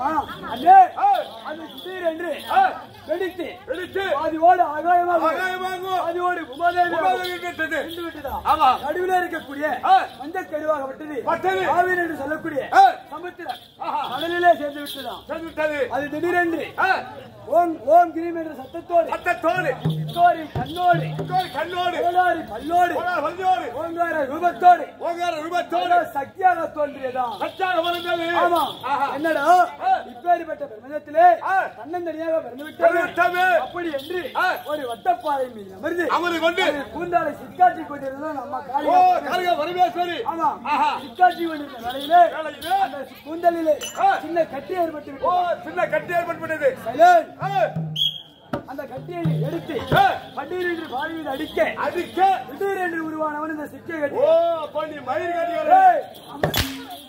இருக்குமா அண்ணே அது திடீரென்று ஏய், வெடித்து எடுத்து பாதியோடு ஆகாயமாக ஆகாயமாகும். பாதியோடு உமாதேவி உமாதேவி கெட்டது. நின்று விட்டதா ஆமா. நடுவில் இருக்கக்கூடிய. மஞ்சள் கருவாக விட்டது. ஆவின் என்று சொல்லக்கூடிய. சமுத்திரம். கடலிலே சேர்ந்து விட்டதாம் சென்று விட்டது. அது திடீரென்று ஓம் ஓம் கிரீம் என்ற சத்தத்தோடு அத்தை தோடு தோரி கண்ணோடு தோடு கண்ணோடு. கோலாரி கோலார் வந்தியோடு ஓங்கார ரூபத்தோடு ஓங்கார ரூபத்தோடு. சக்தியாக தோன்றியதாம். சச்சாக வந்தது ஆமா. என்னடா. இப்பேற்பட்ட பிரபஞ்சத்திலே. தன்னந்தனியாக பிறந்து பிறந்து விட்டது விட்டது. அப்படி என்று. ஒரு வட்டப்பாறை மீது அமர்ந்து அமர்ந்து கொண்டு கூந்தாலை சிக்காட்டி கொண்டிருந்தோம் நம்ம கருக பரமேஸ்வரி. ஆமா. ஆஹா. சிக்காட்டி கொண்டிருந்த வேலையிலே அந்த கூந்தலிலே ஆ. சின்ன கட்டி ஏற்பட்டு ஓ விட்டது சின்ன கட்டி ஏற்பட்டு விட்டது. அந்த கட்டியை எடுத்து பட்டீர் என்று மீது அடிக்க அடிக்க. திடீரென்று உருவானவன் இந்த சிக்கை ஓ கட்டி அப்ப நீ மயிர் அம்மா-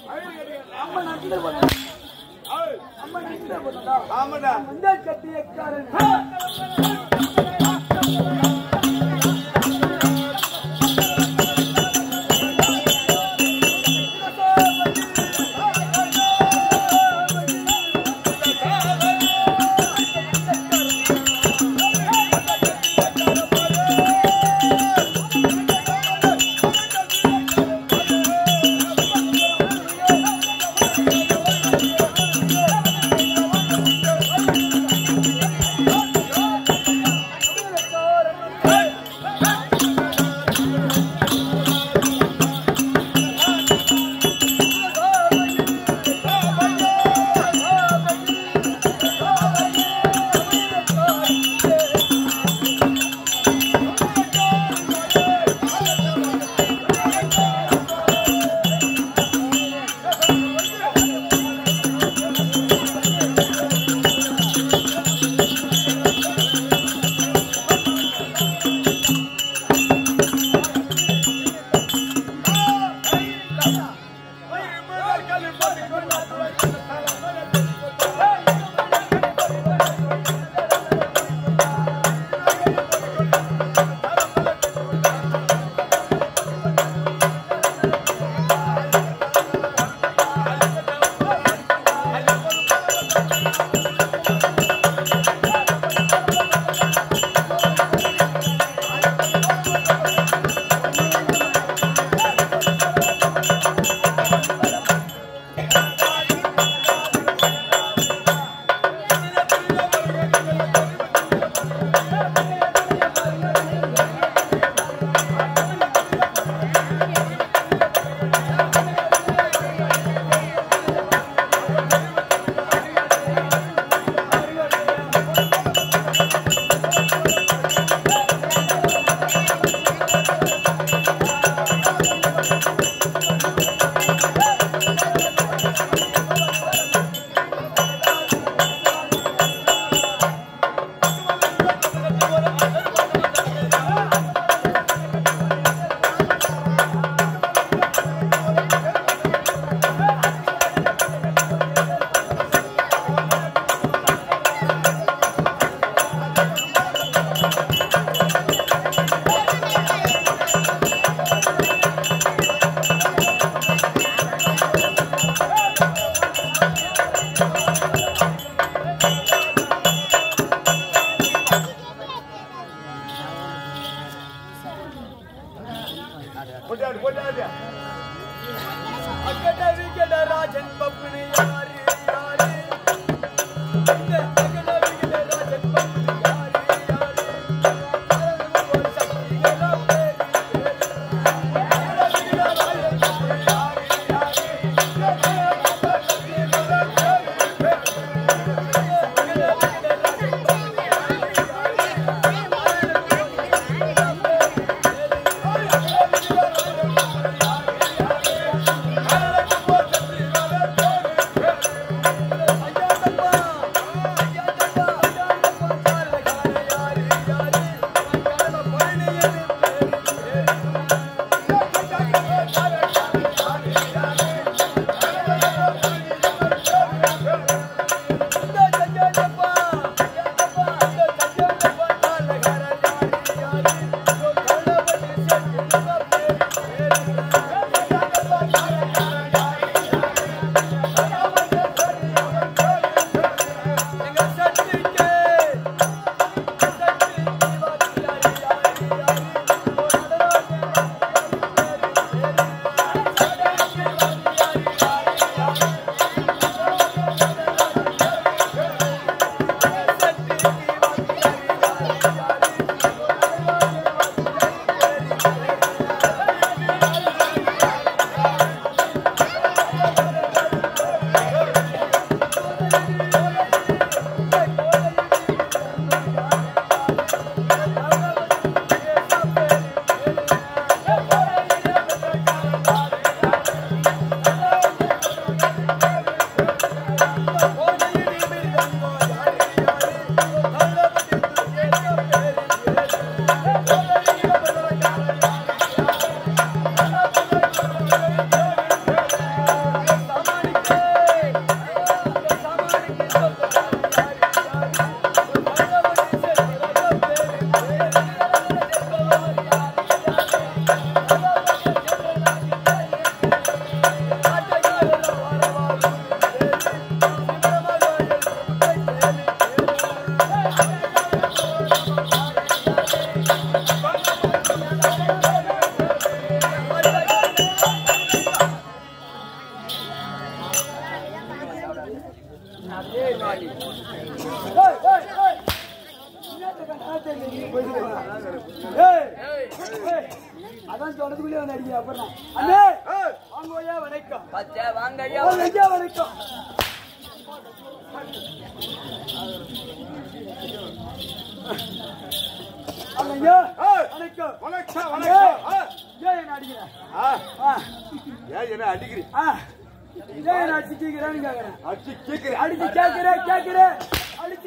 மயிர் கட்டிக்கிற அம்மா நச்சுட்டு போனா. ஏய், அம்மா நச்சுட்டு போனா. ஆமாடா. அந்த கட்டியக்காரன்.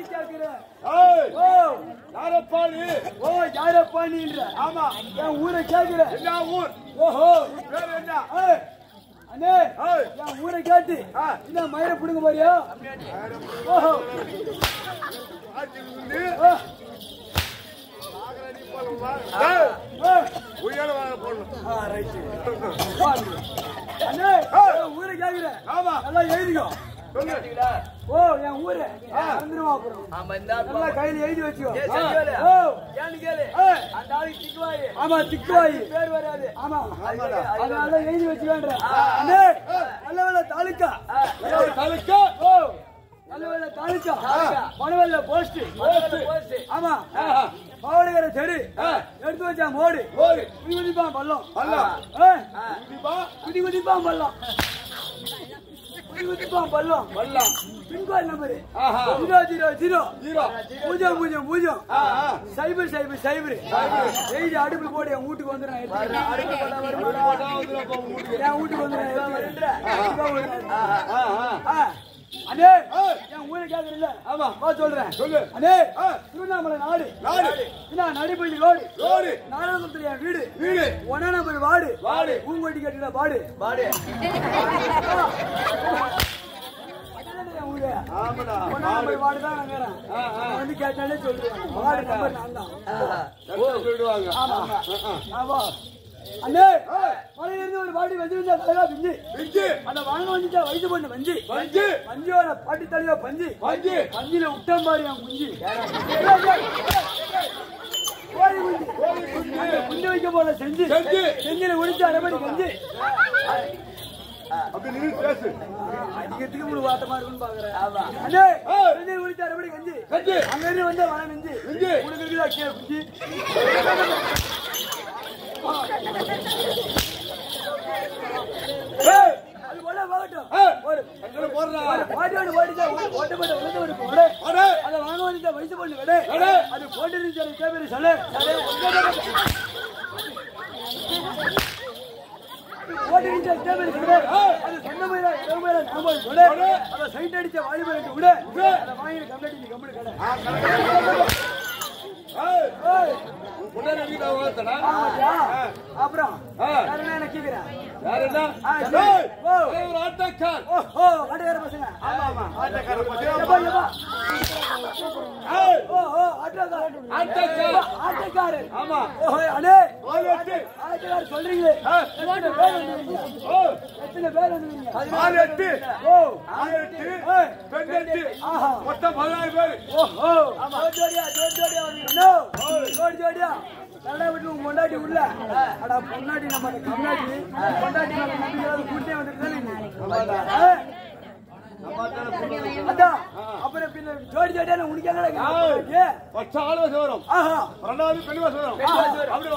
கேட்கிறேன் ஏய், ஓ. யாரப்பா நீ ஓ யாரப்பா நீன்ற ஆமா. என் ஊரை கேட்கிறேன். என்ன ஊர்? ஓஹோ. பேர் என்ன? அண்ணே என் ஊரை கேட்டு. என்ன மயிரை பிடுங்க போறியா? ஓஹோ. ஊரை கேட்கிறேன். ஆமா. நல்லா எழுதிக்கோ. ஓ என் ஊரு. நல்லா கையில எழுதி வச்சுக்கோ. ஆமா திக்குவாயி. பேர் வராது. ஆமா. ஆமாடா. அதனால எழுதி வச்சுக்கோன்ற நல்ல வேலை தாலுக்கா. தலுக்கா. ஓ. நல்ல வேலை தாலுக்கா. மணவல்ல போஸ்ட் போஸ்ட் ஆமா. எடுத்து வச்சா மோடு. மோடு. குதி குதிப்பான் பள்ளம். பள்ளம். ஏய், குடிப்பா குதி குதிப்பான் பள்ளம். குதிப்பான் பள்ளம் வரலாம் pincode number. Zero zero zero. Zero. பூஜ்ஜியம் பூஜ்ஜியம் பூஜ்ஜியம். சைபர் சைபர் சைபர். எழுதி அடுப்புல போடு என் வீட்டுக்கு. அடுப்பு வீட்டுக்கு. என் வீட்டுக்கு அண்ணே. ஏய், என் ஊரை கேக்குறீல்ல ஆமா. வா சொல்றேன். சொல்லு. அண்ணே. திருவண்ணாமலை நாடு. நாடு. என்ன நடிப்பள்ளி ரோடு. ரோடு. நாடகத்துல என் வீடு. வீடு. ஒன்னா நம்பர் வாடு வாடு. பூங்கொட்டி கட்டில பாடு பாடு அதானே அண்ணே மலையில இருந்து ஒரு பாடி வந்து வந்தா தலைவா பிஞ்சு பிஞ்சு அந்த வாங்க வந்துட்டா வயசு பொண்ணு பஞ்சு பஞ்சு பஞ்சோட பாட்டி தலைவா பஞ்சு பஞ்சு பஞ்சில விட்டம் பாரு என் குஞ்சு. கோழி குஞ்சு. குஞ்சு வைக்க போல செஞ்சு. செஞ்சு. செஞ்சில உடிச்சு அரைமணி கஞ்சி அடிக்கிறதுக்கு உங்களுக்கு வாட்டமா இருக்குன்னு பாக்குறேன் ஆமா. அண்ணே செஞ்சில உடிச்சு அரைமணி கஞ்சி கஞ்சி. அங்க இருந்து வந்த வன நெஞ்சு. உனக்கு இருக்குதா கீழே குஞ்சு? ஏய், அது போல போகட்டும் ஒரு அங்கே போடுறா ஒரு பாட்டி ஒன்று ஓடிச்சா அதை வாங்க வந்து வயசு பொண்ணு கடை அது போட்டு இருந்துச்சு பேர் சொல்லு போட்டு இருந்துச்சு பேர் சொல்லு அது சொன்ன மாதிரி எவ்வளவு மேல நாம சொல்லு அடே. அதை சைட் அடிச்ச வாலிபர் விடு அதை வாங்கி கம்ப்ளீட் கம்ப்ளீட் கடை அப்புறம் ஆட்டக்கார். ஓ. ஓ கடைக்கார பசங்க ஆமா ஆமா. ஆட்டக்கார பசங்க. எப்பா எப்பா? ஏய், ஓ ஓ ஆட்டோக்காரர் ஆட்டக்கார். ஆட்டக்காரர் ஆமா. ஓ அண்ணே. ஆள் எட்டு. ஆட்டக்காரர் சொல்றீங்களே. எத்தனை பேர் வந்துருக்கீங்க? ஓ, எத்தனை பேர் வந்துருக்கீங்க? ஆறு எட்டு. ஓ. ஆறு எட்டு. ஏய். பெண் எட்டு. ஆஹா. மொத்தம் பதினாறு பேர். ஜோடியா ஜோடி ஜோடியா வந்தீங்க நோ ஜோடி ஜோடியா. நல்லா விட்டு உங்க பொண்டாட்டி உள்ள. அடா பொண்டாட்டி நம்ம அந்த கம்னாட்டி. பொண்டாட்டி நம்ம கூட்டே வந்துருக்காங்க அப்புறம் பின்ன ஜோடி ஜோடியா உனக்கு என்ன ஃபர்ஸ்ட் ஆள் வசம் வரும். ரெண்டாவது. பெண் வசம் வரும். அப்படி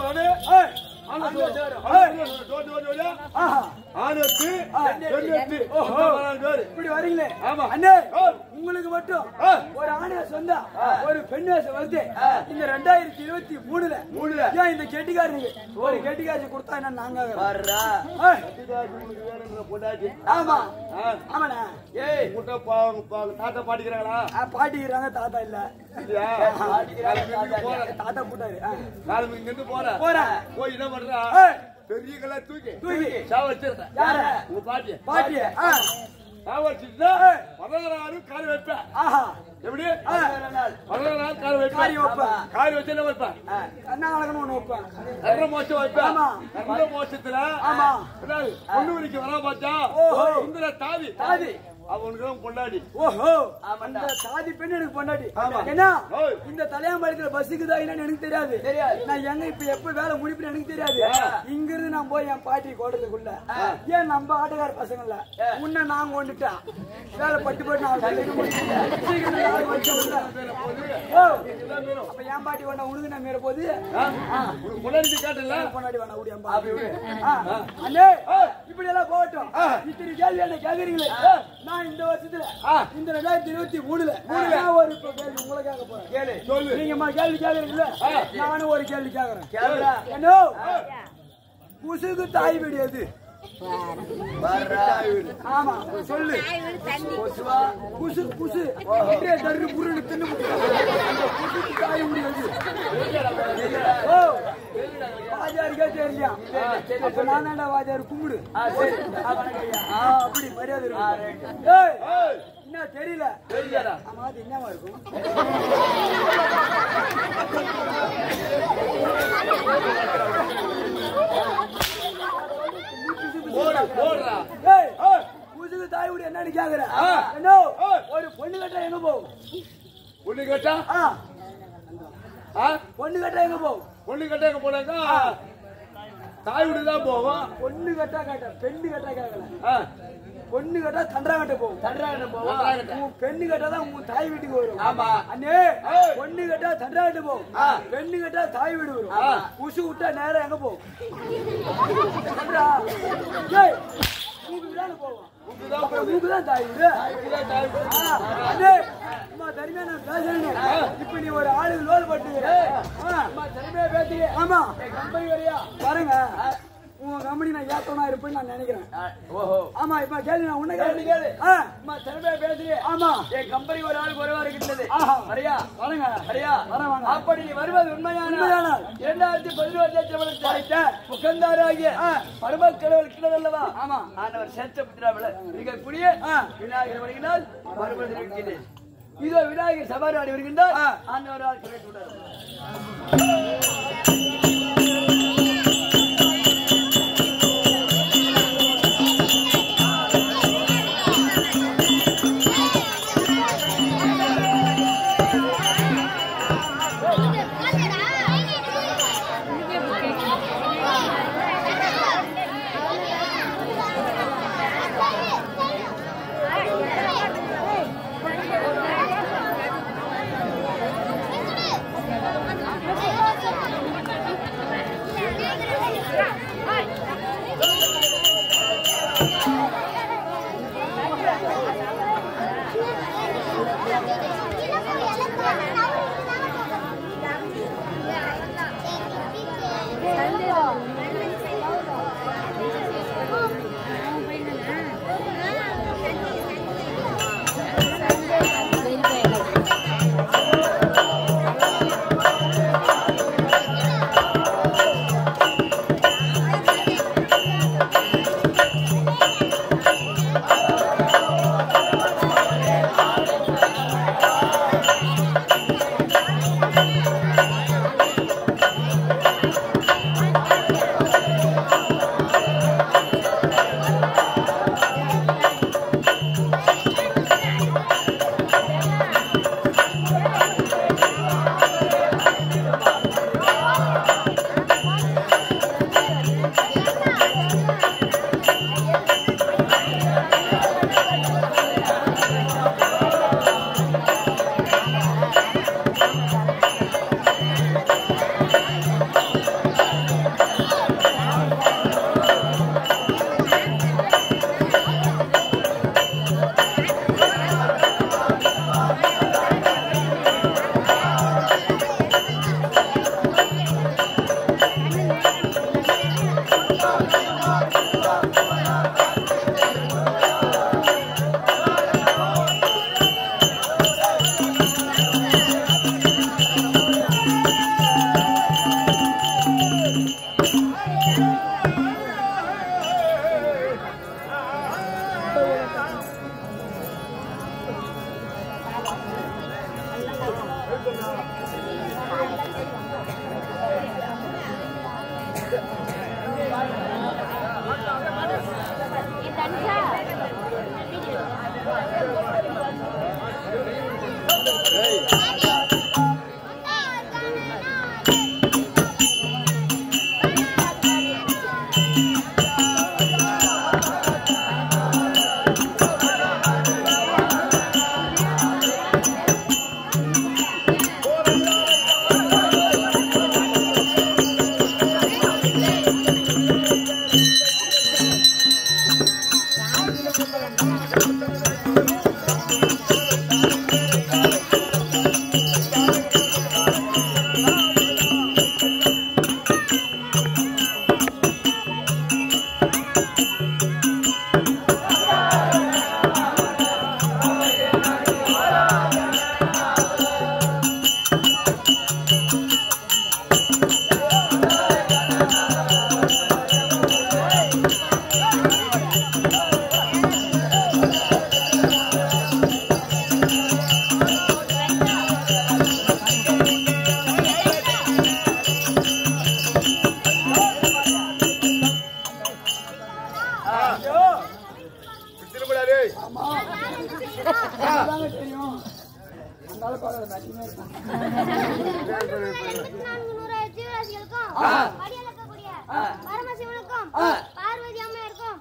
இப்படி வரீங்களே? ஆமா. அண்ணே. உங்களுக்கு மட்டும். ஒரு ஆண் வந்தா ஒரு பெண் வருது இந்த ரெண்டாயிரத்தி இருபத்தி மூணுல மூணுல. ஏன் இந்த கெட்டிக்காரனுக்கு ஒரு கெட்டிக்காரன் கொடுத்தா என்ன நாங்க. ஆமா. ஆமாண்ணா. ஏய் உன்கிட்ட பா- பா- தாத்தா பாட்டிக்கிறாங்களா ஆ, பாட்டிக்கிறாங்க தாத்தா இல்ல. தாத்தா போட்டாரு போறேன். போறேன். போய் என்ன பண்றா? பெரிய கல்லை தூக்கி தூக்கி சாவ வச்சிருந்தேன். யார? உங்க பாட்டிய. பாட்டிய ஆ. சாவ வச்சுட்டுனா, ஏய். பதினாறு நாள் காரி வைப்பேன். ஆஹா எப்படி? பதினாறு நாள் காரி வைப்பேன். காரி வச்சு என்ன வைப்பேன்? ஒண்ணு வைப்பேன் கர்ண மோட்சம் வைப்பேன். ஆமா. என்னது? பொண்ணு வரைக்கும் வரா? ஓஹோ. சுந்தர தாவி. தாவி. அவனுக்கு தான் பொண்டாடி. ஓஹோ அந்த சாதி பெண் எனக்கு. என்ன ஓய். இந்த தலையாம்பாளையத்துல பஸ்ஸுக்கு தான் என்னன்னு எனக்கு தெரியாது. நான் எங்க இப்ப எப்ப வேலை முடிப்புன்னு எனக்கு தெரியாது. இங்க இருந்து நான் போய் என் பாட்டி கோட்டத்துக்குள்ள ஏன் நம்ம ஆட்டக்கார பசங்கள்ல? உன்னை நான் கொண்டுட்டா வேலை பட்டு போட்டு நான் அப்ப என் பாட்டி வேணா உனக்கு நான் மீற போது பொண்டாட்டி காட்டல? பொண்டாட்டி வேணா என் பாட்டி. அண்ணே இப்படி எல்லாம் போகட்டும். இத்தனை கேள்வி என்ன கேக்குறீங்களே? நான் இந்த வருஷத்துல இந்த ரெண்டாயிரத்தி இருபத்தி மூணுல நான் ஒரு கேள்வி உங்களை கேட்க போறேன் கேளு. சொல்லு நீங்கம்மா கேள்வி கேக்குறீங்களா நானும் ஒரு கேள்வி கேக்குறேன். என்ன? குசுக்கு தாய் வீடு எது? ஆமா சொல்லு. குசு குசு தரு புருன்னு தின்னு தாய் வீடு எது? ஓ. வாஜாருக்கே தெரியலையா? அப்ப நான் தான்டா வாஜாரு கும்பிடு. அப்படி மரியாதை இருக்கு. என்ன தெரியல? தெரியாதா ஆமா அது என்னவா இருக்கும்? புதுக்கு தாய் வீடு என்னன்னு கேக்குறேன் ஆ. என்ன. ஒரு பொண்ணு கட்டா எங்க போகும் பொண்ணு கேட்டா? பொண்ணு கட்டா எங்க போகும் பொண்ணு கேட்டா எங்க போனாக்கா? தாய் வீடு தான் போவோம். பொண்ணு கட்டா கேட்ட பெண்ணு கட்டா கேட்கல. பொண்ணு கட்டா தண்டராகட்ட போகும் தண்டராகட்ட போவோம். உன் பெண்ணு கட்டா தான் உன் தாய் வீட்டுக்கு வரும். ஆமா. அண்ணே. பொண்ணு கட்டா தண்டராகட்ட போகும் ஆ. பெண்ணு கட்டா தாய் வீடு வரும். உசு விட்டா நேரா எங்க போகும் தண்டரா. ஆ, இப்ப நீ ஒரு லோல் ஆமா கம்பெனி வரையா பாருங்க உங்க கம்பெனி நான் ஏத்தவனா இருப்பேன்னு நான் நினைக்கிறேன். ஓஹோ. ஆமா இப்ப கேள்வி நான் உன்னை கேளு. ஆ, அம்மா திறமையா பேசுறியே ஆமா. என் கம்பெனி ஒரு ஆள் குறைவா இருக்கின்றது. ஆஹா. சரியா? பாருங்க சரியா? வரேன் வாங்க. அப்படி நீ வருவது உண்மையான. இரண்டாயிரத்தி பதினோரு லட்சம் படைத்த முகந்தாராகிய பரமக்கடவுள் கிணறல்லவா ஆமா. ஆனவர் சேத்திரபுத்திராவில் இருக்கக்கூடிய ஆ. விநாயகர் வருகின்றால் மறுபடியும் இருக்கிறேன் இதோ விநாயகர் சபாரி வருகின்றால் ஆ. ஆண்டவர்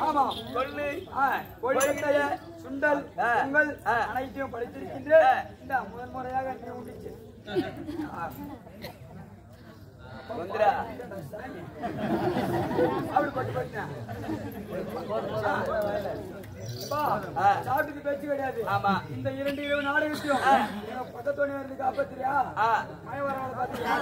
ஆமா. கொள்ளு கொள்ளுடைய சுண்டல் உங்கள் அனைத்தையும் படித்திருக்கின்ற இந்த முதல் முறையாக நீ உண்டிச்சு. அப்படி பட்டு பட்டு சாப்பிட்டு பேச்சு கிடையாது. ஆமா. இந்த இரண்டு இரவு நாடகத்தையும் பக்கத்தோணி வந்து காப்பாத்திரியா மழை வர பாத்திரியா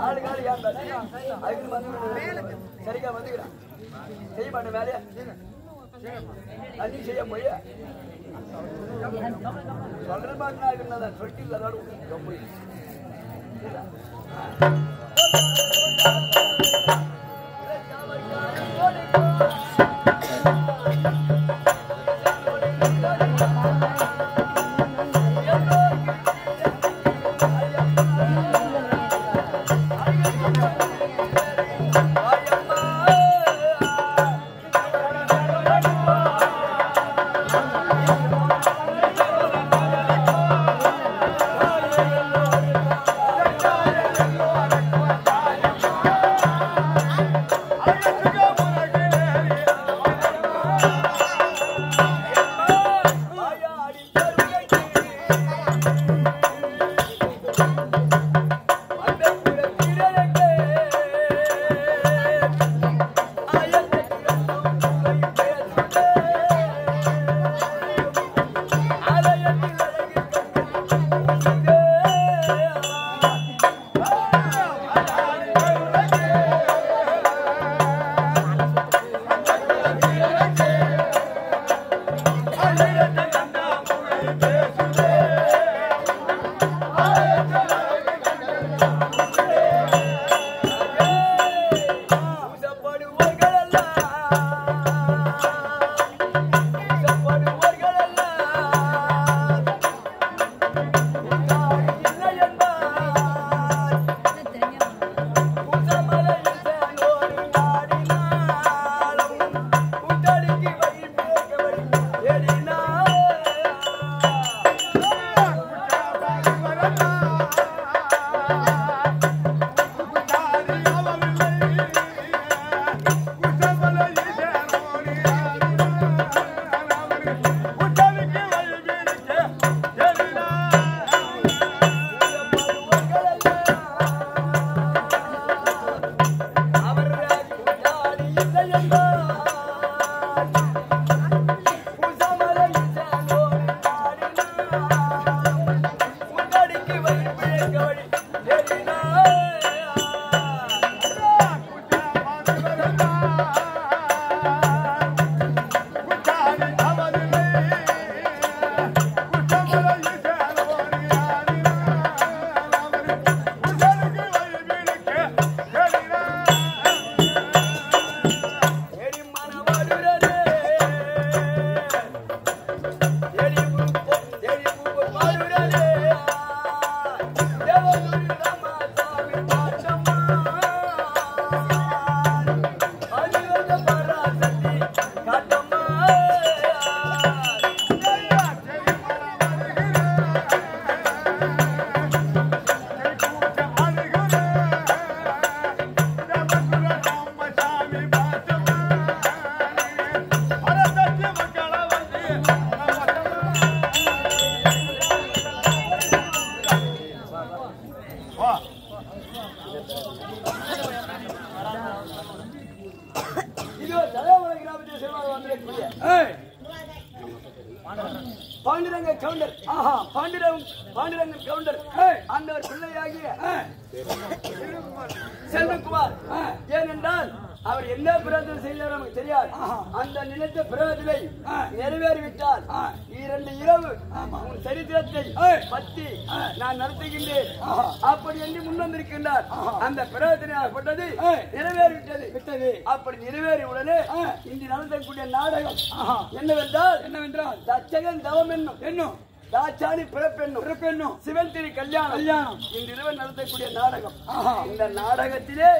ஆளு காலு ஏன் அதுக்கு வந்து சரிக்கா வந்துக்கிறான் செய்ய மாட்டேன் வேலையா நீ செய்ய போய் சொல்றேன் பாருங்க அதுக்கு சொல்லிட்டு இல்லை அதோட ரொம்ப இதோ கல்யாணம் கல்யாணம். இன்று நடத்தக்கூடிய நாடகம் இந்த நாடகத்திலே